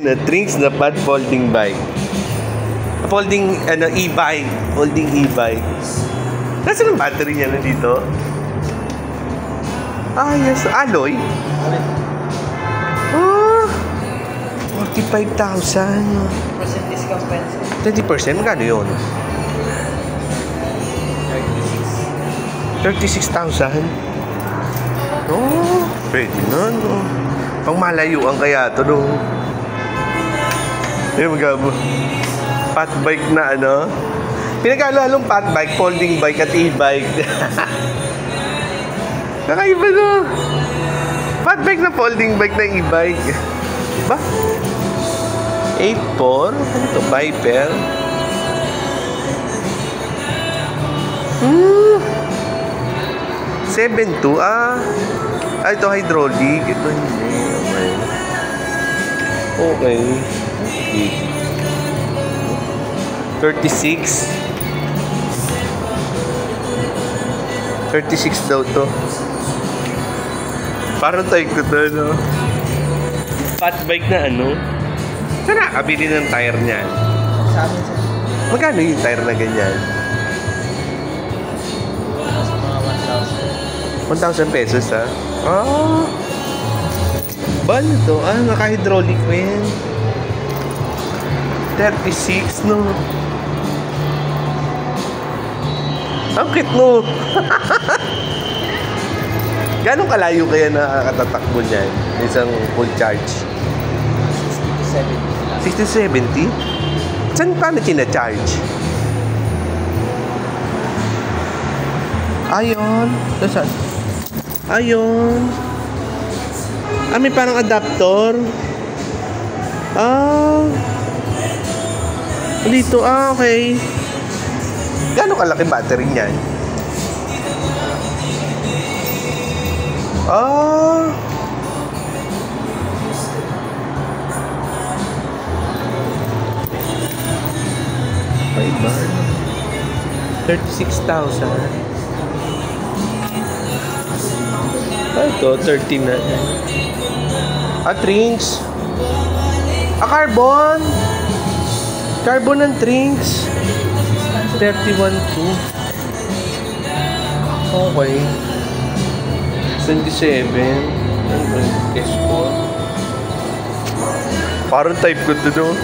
Na drinks na pad folding bike. Folding, ano, e-bike. Folding e-bike. Nasaan ang battery niya na dito? Ah, yes. Alloy? Ah, 45,000. percent discount pencil. 20%? Magkano yun? 36. 36,000? Oh, pwede na, no? Pang malayuan kaya to, no? Eh, magabo. Fat bike na, ano? Pinagkalalong fat bike, folding bike at e-bike. Kakaiba, no? Fat bike na folding bike na e-bike. Ba? 8.4? Ano to? Viper? Hmm. 7.2? Ah. Ah, ito hydraulic. Ito hindi. Okay. Okay. 36. 36 daw to. Parang type ko to, no? Fat bike na ano? Saan nakabili ng tire niyan? Sa amin Magkano yung tire na ganyan? mga 1,000 1,000. pesos, ha? Ah. Bal to? Ah, naka-hydraulic mo yan. 36, no? Ang cute, no? Gano'ng kalayo kaya nakakatatakbo niyan? Isang full charge? 67 lang. 60-70? Saan paano charge Ayon. Saan? Ayon. Ah, may parang adapter. Ah. Dito, ah, okay. Gano'ng kalaki battery niyan? Ah. Ay, ba? 36,000. Ah, ito, 13 na. Ah, drinks. Ah, carbon. Carbon ng drinks. 31.2. Okay. 27. Ano ba yung S4? Parang type ko to, no?